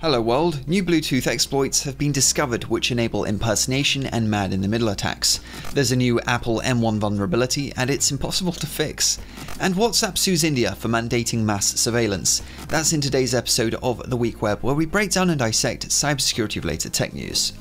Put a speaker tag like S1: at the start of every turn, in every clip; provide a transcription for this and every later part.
S1: Hello world, new Bluetooth exploits have been discovered which enable impersonation and man-in-the-middle attacks. There's a new Apple M1 vulnerability and it's impossible to fix. And WhatsApp sues India for mandating mass surveillance. That's in today's episode of The Week Web where we break down and dissect cybersecurity related tech news.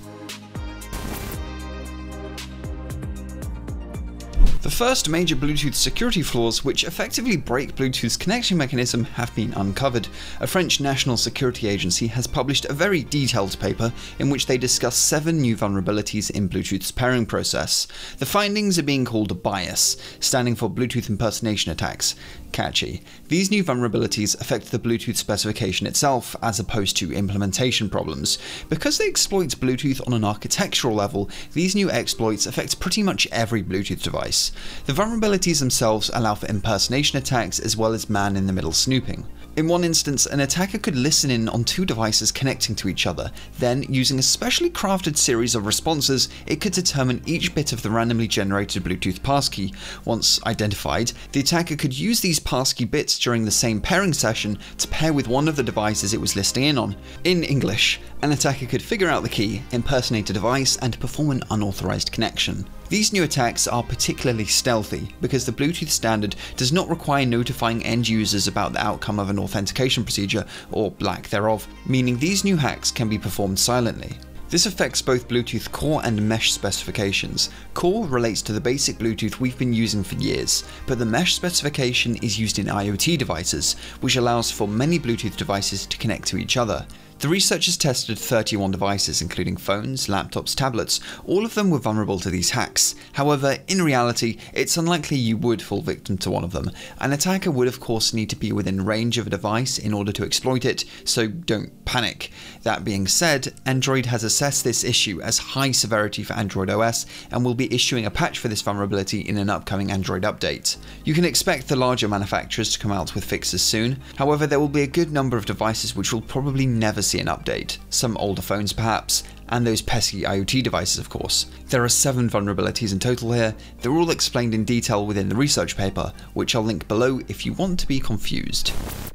S1: The first major Bluetooth security flaws which effectively break Bluetooth's connection mechanism have been uncovered. A French national security agency has published a very detailed paper in which they discuss seven new vulnerabilities in Bluetooth's pairing process. The findings are being called BIAS, standing for Bluetooth impersonation attacks. Catchy. These new vulnerabilities affect the Bluetooth specification itself as opposed to implementation problems. Because they exploit Bluetooth on an architectural level, these new exploits affect pretty much every Bluetooth device. The vulnerabilities themselves allow for impersonation attacks as well as man in the middle snooping. In one instance, an attacker could listen in on two devices connecting to each other, then, using a specially crafted series of responses, it could determine each bit of the randomly generated Bluetooth passkey. Once identified, the attacker could use these passkey bits during the same pairing session to pair with one of the devices it was listening in on. In English, an attacker could figure out the key, impersonate a device, and perform an unauthorized connection. These new attacks are particularly stealthy because the Bluetooth standard does not require notifying end users about the outcome of an authentication procedure, or lack thereof, meaning these new hacks can be performed silently. This affects both Bluetooth core and mesh specifications. Core relates to the basic Bluetooth we've been using for years, but the mesh specification is used in IoT devices, which allows for many Bluetooth devices to connect to each other. The researchers tested 31 devices, including phones, laptops, tablets. All of them were vulnerable to these hacks. However, in reality, it's unlikely you would fall victim to one of them. An attacker would, of course, need to be within range of a device in order to exploit it, so don't panic. That being said, Android has assessed this issue as high severity for Android OS and will be issuing a patch for this vulnerability in an upcoming Android update. You can expect the larger manufacturers to come out with fixes soon. However, there will be a good number of devices which will probably never see an update, some older phones perhaps, and those pesky IoT devices of course. There are 7 vulnerabilities in total here, they're all explained in detail within the research paper, which I'll link below if you want to be confused.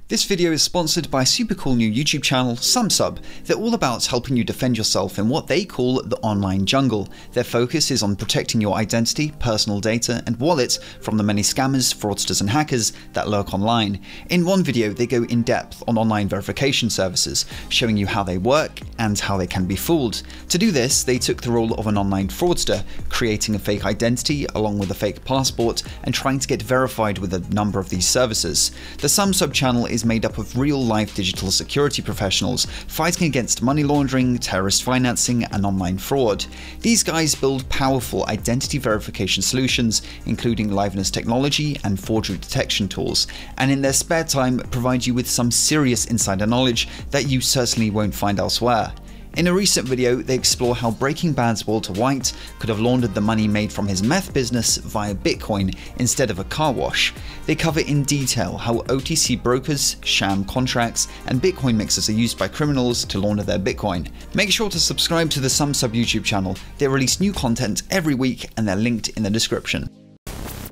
S1: This video is sponsored by a super cool new YouTube channel, SumSub. They're all about helping you defend yourself in what they call the online jungle. Their focus is on protecting your identity, personal data, and wallets from the many scammers, fraudsters, and hackers that lurk online. In one video, they go in depth on online verification services, showing you how they work and how they can be fooled. To do this, they took the role of an online fraudster, creating a fake identity along with a fake passport and trying to get verified with a number of these services. The SumSub channel is made up of real-life digital security professionals fighting against money laundering, terrorist financing, and online fraud. These guys build powerful identity verification solutions, including liveness technology and forgery detection tools, and in their spare time provide you with some serious insider knowledge that you certainly won't find elsewhere. In a recent video, they explore how Breaking Bad's Walter White could have laundered the money made from his meth business via Bitcoin instead of a car wash. They cover in detail how OTC brokers, sham contracts, and Bitcoin mixers are used by criminals to launder their Bitcoin. Make sure to subscribe to the SumSub YouTube channel. They release new content every week and they're linked in the description.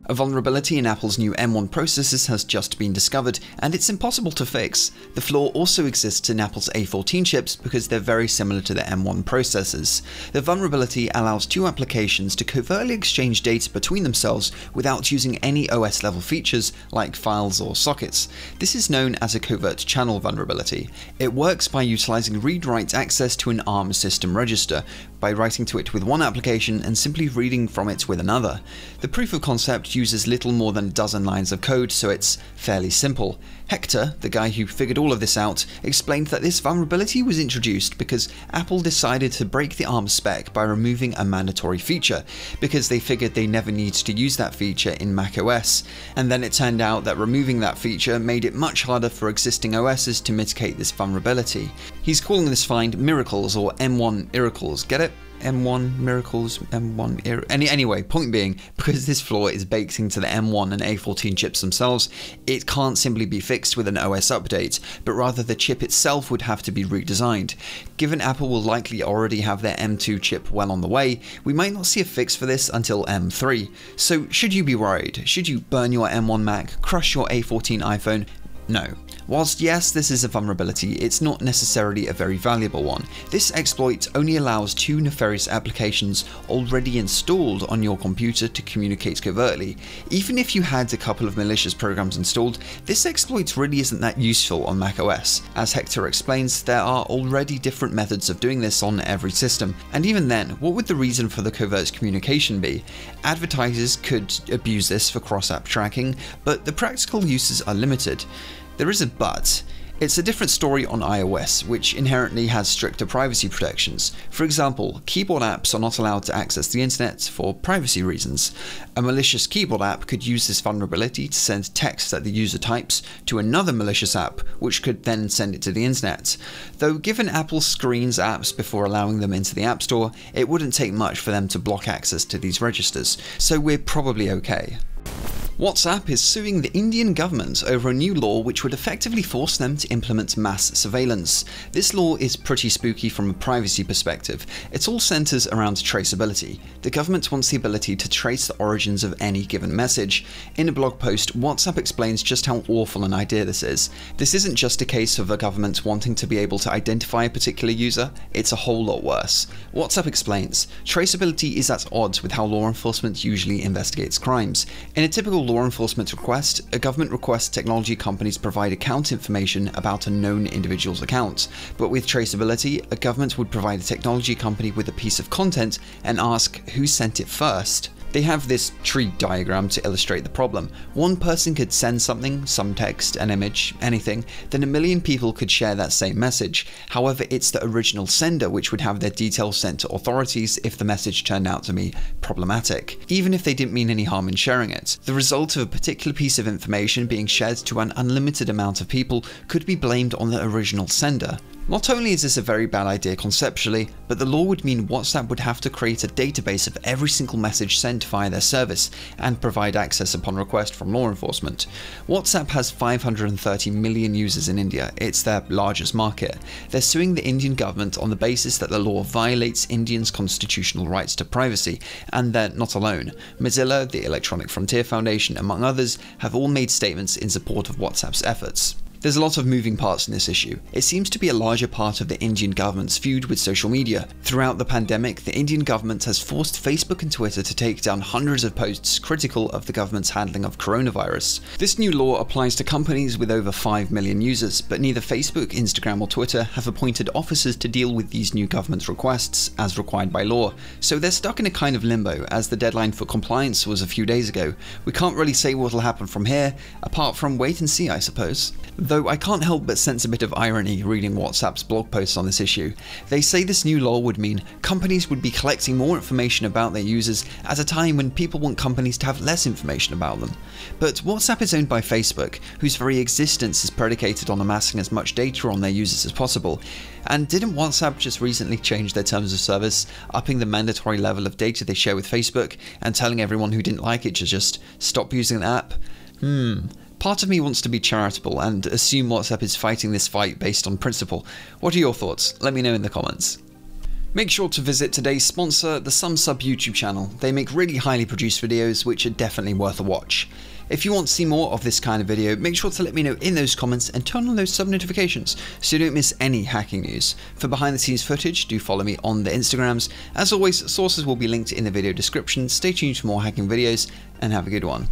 S1: A vulnerability in Apple's new M1 processors has just been discovered, and it's impossible to fix. The flaw also exists in Apple's A14 chips because they're very similar to the M1 processors. The vulnerability allows two applications to covertly exchange data between themselves without using any OS level features like files or sockets. This is known as a covert channel vulnerability. It works by utilizing read-write access to an ARM system register, by writing to it with one application and simply reading from it with another. The proof of concept uses little more than a dozen lines of code, so it's fairly simple. Hector, the guy who figured all of this out, explained that this vulnerability was introduced because Apple decided to break the ARM spec by removing a mandatory feature, because they figured they never needed to use that feature in macOS. And then it turned out that removing that feature made it much harder for existing OSs to mitigate this vulnerability. He's calling this find Miracles or M1 Miracles, get it? M1 Miracles, M1 Any, anyway, point being, because this flaw is baked into the M1 and A14 chips themselves, it can't simply be fixed with an OS update, but rather the chip itself would have to be redesigned. Given Apple will likely already have their M2 chip well on the way, we might not see a fix for this until M3. So should you be worried? Should you burn your M1 Mac, crush your A14 iPhone? No. Whilst yes, this is a vulnerability, it's not necessarily a very valuable one. This exploit only allows two nefarious applications already installed on your computer to communicate covertly. Even if you had a couple of malicious programs installed, this exploit really isn't that useful on macOS. As Hector explains, there are already different methods of doing this on every system, and even then, what would the reason for the covert communication be? Advertisers could abuse this for cross-app tracking, but the practical uses are limited. There is a but. It's a different story on iOS, which inherently has stricter privacy protections. For example, keyboard apps are not allowed to access the internet for privacy reasons. A malicious keyboard app could use this vulnerability to send text that the user types to another malicious app, which could then send it to the internet. Though given Apple screens apps before allowing them into the App Store, it wouldn't take much for them to block access to these registers, so we're probably okay. WhatsApp is suing the Indian government over a new law which would effectively force them to implement mass surveillance. This law is pretty spooky from a privacy perspective. It all centers around traceability. The government wants the ability to trace the origins of any given message. In a blog post, WhatsApp explains just how awful an idea this is. This isn't just a case of the government wanting to be able to identify a particular user, it's a whole lot worse. WhatsApp explains, traceability is at odds with how law enforcement usually investigates crimes. In a typical law enforcement request, a government requests technology companies provide account information about a known individual's account. But with traceability, a government would provide a technology company with a piece of content and ask who sent it first. They have this tree diagram to illustrate the problem. One person could send something, some text, an image, anything, then a million people could share that same message. However, it's the original sender which would have their details sent to authorities if the message turned out to be problematic, even if they didn't mean any harm in sharing it. The result of a particular piece of information being shared to an unlimited amount of people could be blamed on the original sender. Not only is this a very bad idea conceptually, but the law would mean WhatsApp would have to create a database of every single message sent via their service and provide access upon request from law enforcement. WhatsApp has 530 million users in India, it's their largest market. They're suing the Indian government on the basis that the law violates Indians' constitutional rights to privacy, and they're not alone. Mozilla, the Electronic Frontier Foundation, among others, have all made statements in support of WhatsApp's efforts. There's a lot of moving parts in this issue. It seems to be a larger part of the Indian government's feud with social media. Throughout the pandemic, the Indian government has forced Facebook and Twitter to take down hundreds of posts critical of the government's handling of coronavirus. This new law applies to companies with over 5 million users, but neither Facebook, Instagram, or Twitter have appointed officers to deal with these new government requests, as required by law. So they're stuck in a kind of limbo, as the deadline for compliance was a few days ago. We can't really say what will happen from here, apart from wait and see, I suppose. Though I can't help but sense a bit of irony reading WhatsApp's blog posts on this issue. They say this new law would mean companies would be collecting more information about their users at a time when people want companies to have less information about them. But WhatsApp is owned by Facebook, whose very existence is predicated on amassing as much data on their users as possible. And didn't WhatsApp just recently change their terms of service, upping the mandatory level of data they share with Facebook and telling everyone who didn't like it to just stop using the app? Hmm. Part of me wants to be charitable and assume WhatsApp is fighting this fight based on principle. What are your thoughts? Let me know in the comments. Make sure to visit today's sponsor, the SumSub YouTube channel. They make really highly produced videos which are definitely worth a watch. If you want to see more of this kind of video, make sure to let me know in those comments and turn on those sub notifications so you don't miss any hacking news. For behind the scenes footage, do follow me on the Instagrams. As always, sources will be linked in the video description. Stay tuned for more hacking videos and have a good one.